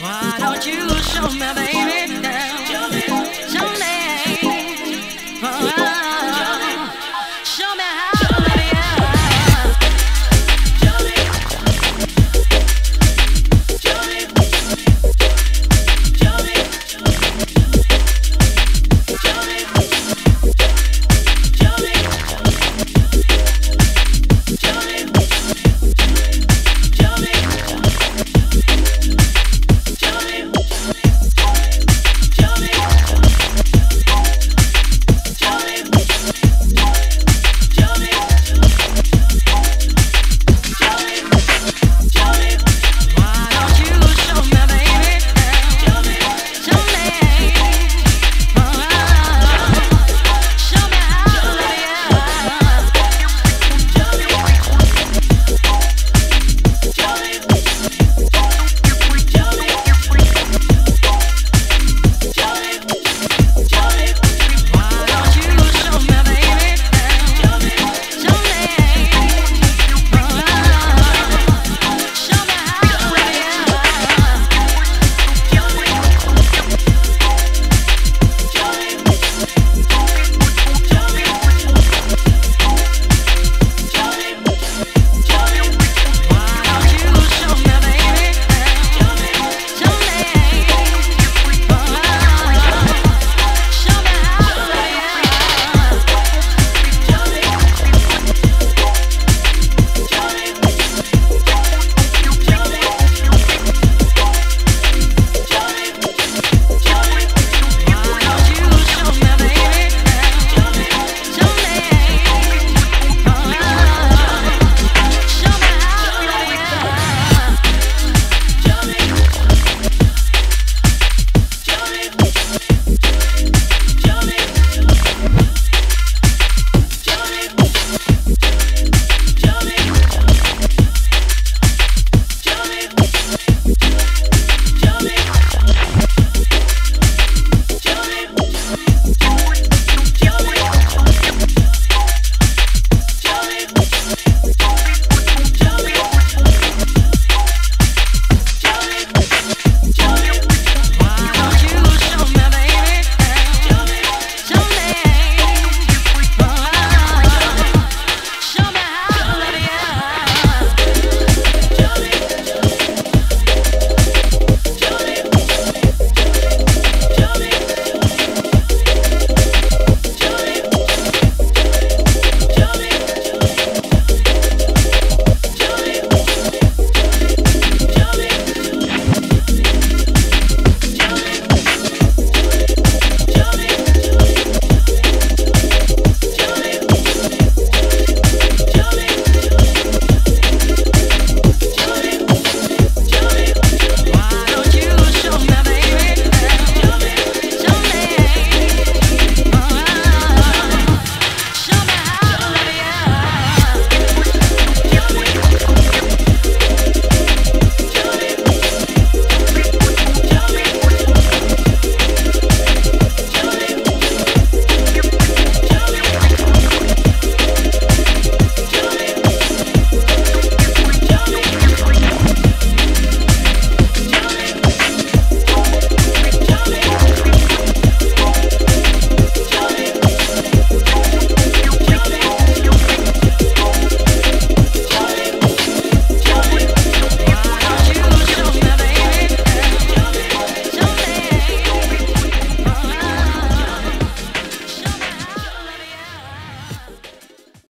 Why don't you show me, baby? Girl? Show me. Show me. Oh,